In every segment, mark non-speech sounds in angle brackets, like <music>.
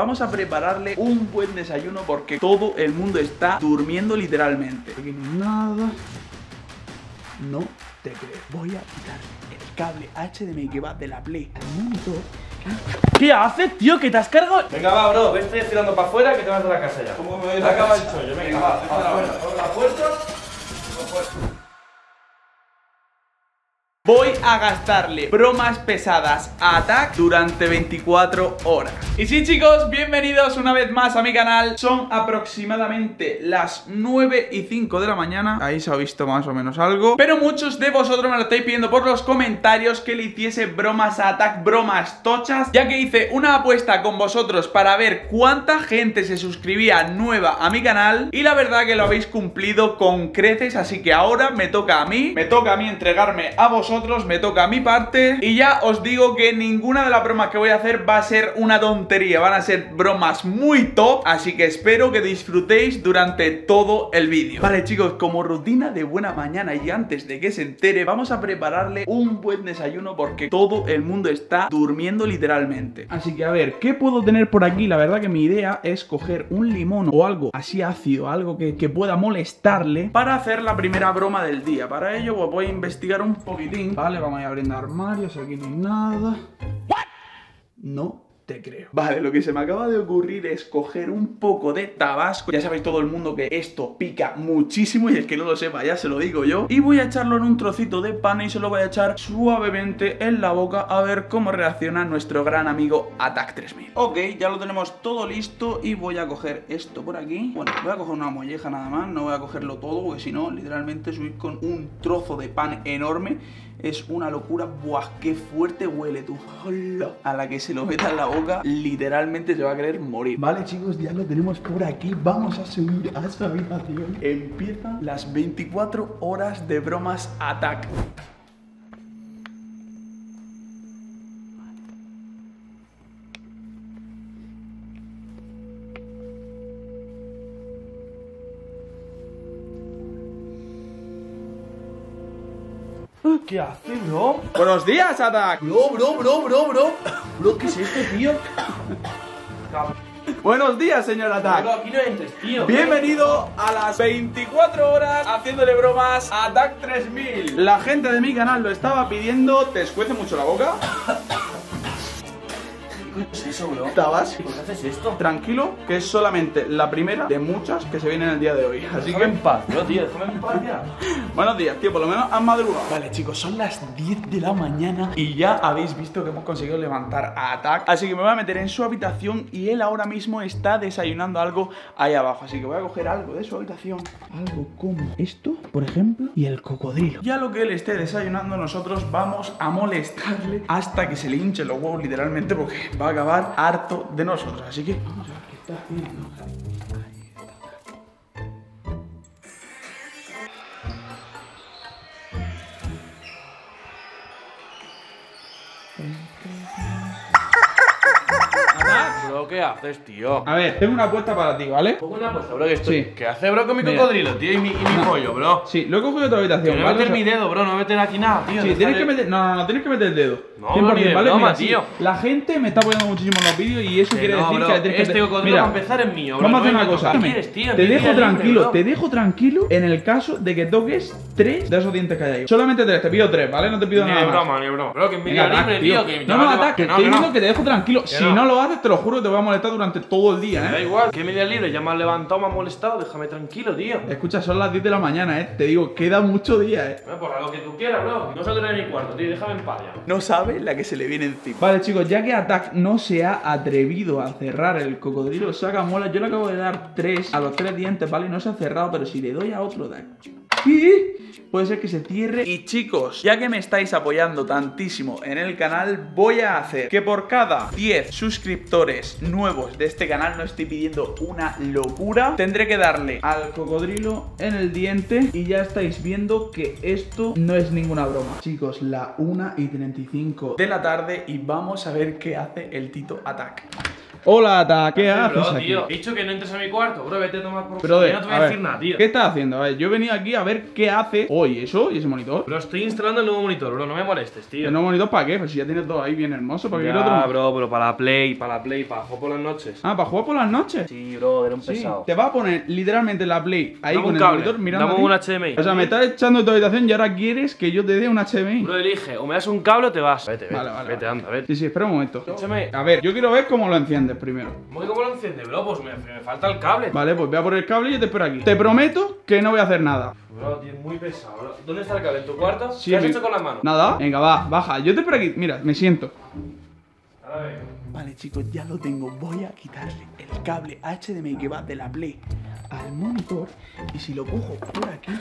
Vamos a prepararle un buen desayuno porque todo el mundo está durmiendo literalmente. Aquí no hay nada. No te creo. Voy a quitar el cable HDMI que va de la Play al monitor. ¿Qué haces, tío? ¿Que te has cargado? Venga, va, bro, ve estoy tirando para afuera que te vas de la casa ya. ¿Cómo me voy Se la acaba casa? el chollo, venga, Venga, va, va, abre Voy a gastarle bromas pesadas a Attack durante 24 horas. Y sí chicos, bienvenidos una vez más a mi canal. Son aproximadamente las 9 y 5 de la mañana. Ahí se ha visto más o menos algo. Pero muchos de vosotros me lo estáis pidiendo por los comentarios que le hiciese bromas a Attack, bromas tochas. Ya que hice una apuesta con vosotros para ver cuánta gente se suscribía nueva a mi canal. Y la verdad que lo habéis cumplido con creces. Así que ahora me toca a mí. Me toca a mí entregarme a vosotros. Me toca mi parte. Y ya os digo que ninguna de las bromas que voy a hacer va a ser una tontería. Van a ser bromas muy top. Así que espero que disfrutéis durante todo el vídeo. Vale chicos, como rutina de buena mañana y antes de que se entere, vamos a prepararle un buen desayuno porque todo el mundo está durmiendo literalmente. Así que a ver, ¿qué puedo tener por aquí? La verdad que mi idea es coger un limón o algo así ácido, algo que, que pueda molestarle para hacer la primera broma del día. Para ello pues, voy a investigar un poquitín. Vale, vamos a ir abriendo armarios, aquí no hay nada. No creo. Vale, lo que se me acaba de ocurrir es coger un poco de tabasco. Ya sabéis todo el mundo que esto pica muchísimo y el que no lo sepa ya se lo digo yo. Y voy a echarlo en un trocito de pan y se lo voy a echar suavemente en la boca a ver cómo reacciona nuestro gran amigo Attack 3000. Ok, ya lo tenemos todo listo y voy a coger esto por aquí. Bueno, voy a coger una molleja nada más, no voy a cogerlo todo porque si no, literalmente subir con un trozo de pan enorme es una locura. Buah, qué fuerte huele tú. <laughs> A la que se lo meta en la boca, literalmente se va a querer morir. Vale, chicos, ya lo tenemos por aquí. Vamos a subir a su habitación. Empiezan las 24 horas de bromas Attack. ¿Qué hace, bro? Buenos días, Attack. Bro, bro, bro, bro, bro. Bro, ¿qué es esto, tío? Buenos días, señor Attack. Aquí no entres, tío. Bienvenido a las 24 horas haciéndole bromas a Attack 3000. La gente de mi canal lo estaba pidiendo. ¿Te escuece mucho la boca? ¿Qué es eso, bro? Tabas. ¿Por qué haces esto? Tranquilo, que es solamente la primera de muchas que se vienen el día de hoy. Así Déjame que, en paz, bro, tío. Déjame en paz ya. <laughs> buenos días, tío, por lo menos has madrugado. Vale, chicos, son las 10 de la mañana y ya habéis visto que hemos conseguido levantar a Attack. Así que me voy a meter en su habitación y él ahora mismo está desayunando algo ahí abajo. Así que voy a coger algo de su habitación. Algo como esto, por ejemplo, y el cocodrilo. Ya lo que él esté desayunando, nosotros vamos a molestarle hasta que se le hinche los huevos, literalmente, porque acabar harto de nosotros. Así que vamos a ver qué está haciendo. Bro, ¿qué haces, tío? A ver, tengo una apuesta para ti, ¿vale? Pongo una cosa, bro, que estoy... Sí. ¿Qué hace, bro, con mi Mira. cocodrilo, tío? Y mi, y mi No. pollo, bro. Sí, lo he cogido de tu habitación, Que no ¿vale? meter O sea- mi dedo, bro, no meter aquí nada, tío. Sí, tienes que meter. No, no, no, tienes que meter el dedo. No, 100%, ni de ¿vale? broma, Mira, sí, tío. La gente me está apoyando muchísimo en los vídeos y eso Que quiere no, decir bro, que tienes que este cocodrilo Mira, para empezar es mío, bro, Vamos a no hacer una cosa. ¿Qué quieres, tío? Te dejo tranquilo, te dejo tranquilo en el caso de que toques tres de esos dientes que hay ahí. Solamente tres, te pido tres, ¿vale? No te pido Ni nada. más. broma, ni broma. Bro, que en libre, tío. Que No, no, ataque, que te no, estoy que no. que te dejo tranquilo. Si no. no lo haces, te lo juro, te voy a molestar durante todo el día, Me da ¿eh? igual, que media libre, ya me has levantado, me has molestado, déjame tranquilo, tío. Escucha, son las 10 de la mañana, ¿eh? Te digo, queda mucho día, ¿eh? Bueno, por lo que tú quieras, bro. No saldré de mi cuarto, tío, déjame en paz ya. No sabe la que se le viene encima. Vale, chicos, ya que Attack no se ha atrevido a cerrar el cocodrilo saca mola, yo le acabo de dar tres a los tres dientes, ¿vale? No se ha cerrado, pero si le doy a otro de puede ser que se cierre. Y chicos, ya que me estáis apoyando tantísimo en el canal, voy a hacer que por cada 10 suscriptores nuevos de este canal, no estoy pidiendo una locura, tendré que darle al cocodrilo en el diente y ya estáis viendo que esto no es ninguna broma. Chicos, la 1 y 35 de la tarde y vamos a ver qué hace el Tito Attack. Hola, Ata, ¿qué haces Bro, aquí? tío. He dicho que no entres a mi cuarto, bro. Vete a tomar por Yo no te voy a a, ver, decir nada, tío. ¿Qué estás haciendo? A ver, yo he venido aquí a ver qué hace hoy eso y ese monitor. Bro, estoy instalando el nuevo monitor, bro. No me molestes, tío. ¿El nuevo monitor para qué? Pues si ya tienes todo ahí bien hermoso, ¿para qué otro? bro, pero para la Play, para la Play, para jugar por las noches. Ah, para jugar por las noches. Sí, bro, era un Sí, pesado. te va a poner literalmente la Play ahí Dame con el cable, monitor mirando. dame un HDMI. O sea, me estás echando de tu habitación y ahora quieres que yo te dé un HDMI. Bro, elige, o me das un cable o te vas. Vete, vete. Vale, vale, Vete, vale. anda, vete. Sí, sí, espera un momento. Escúchame. A ver, yo quiero ver cómo lo enciendes primero. ¿Cómo que cómo lo enciende, bro? Pues me, me falta el cable. Vale, pues voy a por el cable y yo te espero aquí. Te prometo que no voy a hacer nada. Bro, tío, es muy pesado, bro. ¿Dónde está el cable? ¿En tu cuarto? Sí, ¿Qué has mi- hecho con las manos? Nada. Venga, va, baja. Yo te espero aquí. Mira, me siento. Ahora. Vale, chicos, ya lo tengo. Voy a quitarle el cable HDMI que va de la Play al monitor. Y si lo cojo por aquí.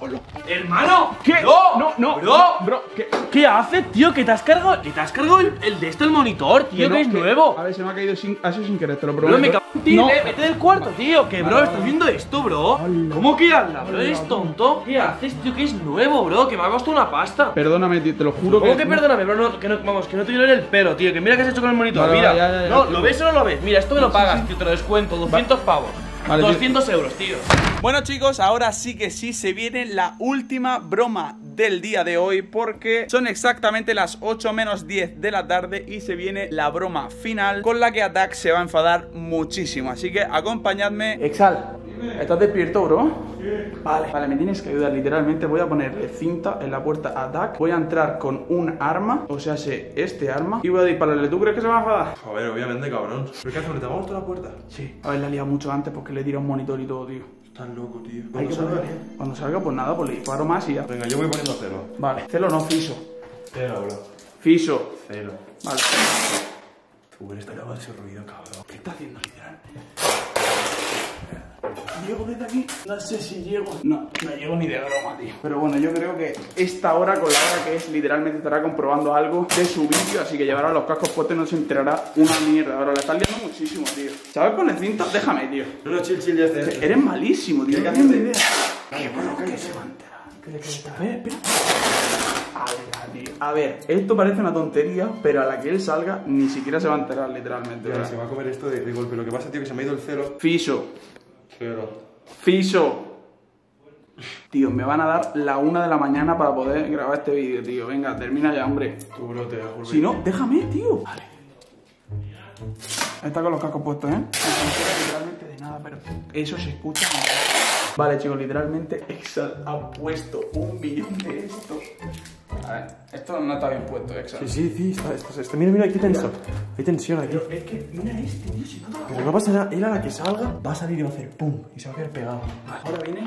¡Hola! ¡Hermano! ¿Qué? ¡No! No, no. ¡Bro! Bro, ¿qué? ¿Qué haces, tío? ¿Que te has cargado? ¿Que te has cargado el, el de este el monitor, tío? no, Que es nuevo. A ver, se me ha caído sin, así sin querer, te lo prometo. me cago en ti, No. eh, vete del cuarto, tío. Que, bro, Vale, ¿estás viendo esto, bro? ¿Cómo que anda, bro? ¿Eres tonto? ¿Qué haces, tío? Que es nuevo, bro. Que me ha costado una pasta. Perdóname, tío, te lo juro ¿Cómo que. que perdóname, bro? No, que no, vamos, que no te quiero el pelo, tío. Que mira qué has hecho con el monitor. Mira. ya, ya, ya, no. ¿lo ves o no lo ves? Mira, esto me lo pagas, tío. Te lo descuento. 200 pavos. Vale, tío. 200 euros, tío. Bueno chicos, ahora sí que sí se viene la última broma del día de hoy porque son exactamente las 8 menos 10 de la tarde y se viene la broma final con la que Attack se va a enfadar muchísimo. Así que acompañadme. Exal, ¿estás despierto, bro? Vale, vale, me tienes que ayudar literalmente. Voy a ponerle cinta en la puerta a. Voy a entrar con un arma, o sea, sé este arma, y voy a dispararle. ¿Tú crees que se va a enfadar? A ver, obviamente, cabrón. ¿Pero qué hacemos? ¿Le tapamos toda la puerta? Sí, a ver, la he liado mucho antes porque le tira un monitor y todo, tío. Estás loco, tío. Hay ¿Cuándo que salga? ponerle- Cuando salga, pues nada, pues le disparo más y ya. Venga, yo voy poniendo cero. Vale, celo no, fiso. Cero, bro. Fiso. Cero. Vale. Tú eres grabando ese ruido, cabrón. ¿Qué está haciendo literal? ¿Llego desde aquí? No sé si llego. No, no llego ni de broma, tío. Pero bueno, yo creo que esta hora, con la hora que es, literalmente estará comprobando algo de su vídeo. Así que llevará los cascos puestos y no se enterará una mierda. Ahora le está liando muchísimo, tío. ¿Sabes poner cinta? Déjame, tío. No, chill, chill, ya está. Eres malísimo, tío. ¿Qué No idea. Qué bueno que se va a enterar. A ver, espera. A ver, tío. A ver, esto parece una tontería, pero a la que él salga ni siquiera se va a enterar, literalmente. Se va a comer esto de, de golpe. Lo que pasa, tío, que se me ha ido el cero. Fiso. Cero. Fiso. Tío, me van a dar la una de la mañana para poder grabar este vídeo, tío. Venga, termina ya, hombre. Tú, bro, te. Si no, déjame, tío. Vale. Está con los cascos puestos, ¿eh? No literalmente de nada, pero eso se escucha. Vale, chicos, literalmente Exal ha puesto un millón de esto. A ver, esto no está bien puesto, Exal. Sí, sí, sí, está, está, está- Mira, mira, hay tensión. Hay tensión aquí. Es que mira este, tío, si no Pero no pasa nada. Él a la que salga, va a salir y va a hacer pum. Y se va a quedar pegado. Vale, ahora viene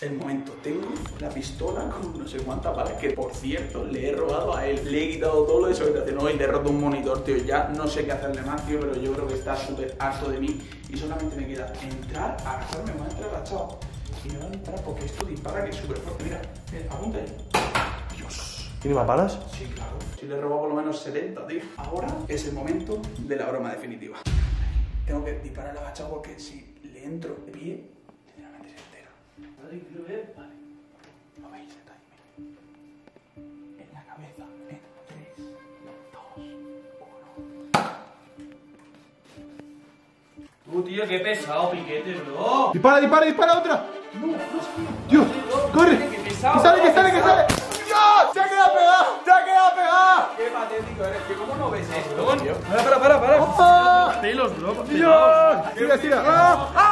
el momento. Tengo la pistola con no sé cuántas balas que, por cierto, le he robado a él. Le he quitado todo lo de su habitación hoy, le he roto un monitor, tío. Ya no sé qué hacerle más, tío, pero yo creo que está súper harto de mí. Y solamente me queda entrar, agacharme, me voy a entrar agachado. Y me va a disparar porque esto dispara que es súper fuerte. Mira, mira, apunta ahí. Dios. ¿Tiene más balas? Sí, claro. Si le he robado por lo menos 70, tío. Ahora es el momento de la broma definitiva. Tengo que disparar agachado porque si le entro de pie, literalmente se entera. Vale, quiero ver. Vale. Lo veis, está ahí, mira. En la cabeza. En 3, 2, 1. Tú, tío, qué pesado, piquete, bro. ¡Dispara, dispara, dispara otra! ¡Dios! ¡Corre! ¡Qué pesado! ¡Que sale, que sale, que sale! ¡Dios! ¡Se ha quedado pegado! ¡Se ha quedado pegado! Qué patético eres, que cómo no ves esto, tío. Para, para, para, para. ¡Opa! Pelos, bro. pesados. ¡Dios! ¡Tira, tira! ¡Ah! ¡Ah!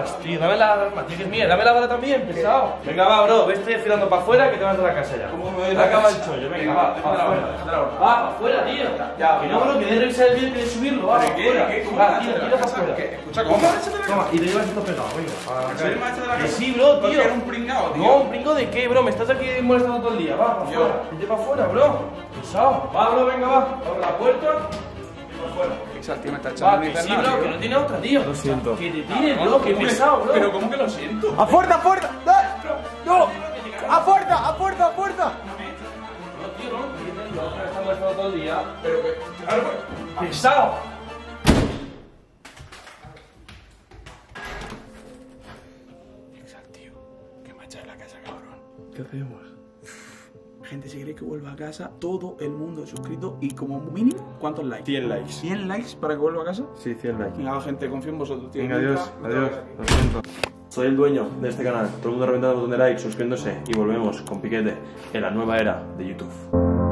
Das, tío. Dame la arma, tío, que es mía. Dame la bala también, pesado. Venga, va, bro. Ve, estoy girando para afuera que te vas de la casa ya. ¿Cómo me voy de la Acaba el chollo, venga, va. para afuera. Va, para afuera, tío. Ya, que no, bro, que de revisar el vídeo que de subirlo. Va, ¿Pero qué? ¿Qué? ¿Cómo Va, me tira, para afuera. Escucha, ¿cómo me echas de la casa? Toma, y te llevas esto pegado, venga. para la ¿En serio me calle. echas de la Que sí, bro, tío. era un pringao, tío. No, un brinco de qué, bro. Me estás aquí molestando todo el día. Va, para afuera. Vete para afuera, bro. Pesado. Va, bro, venga, va. Abre la puerta. y para afuera. Tío, me está Va, echando que una sí, bro, que no tiene otra, tío. Lo siento. Que te tire, No, bro, que ¿cómo que- pesado, bro. Pero ¿cómo que lo siento? ¡A fuerza, a fuerza! ¡No! ¡A fuerza, a fuerza, a fuerza! No, tío, no, que estamos estando todo el día. Pero que... Claro, pues... ¡Pesado! Exal, tío, que me echas la casa, cabrón. ¿Qué hacemos? Gente se quiere que vuelva a casa, todo el mundo suscrito y como mínimo, ¿cuántos likes? 100 likes. 100 likes para que vuelva a casa. Sí, 100 likes. Venga, gente, confío en vosotros, tío. Venga, adiós, adiós. Lo siento. Soy el dueño de este canal. Todo el mundo reventando el botón de like, suscribiéndose y volvemos con Piquete en la nueva era de YouTube.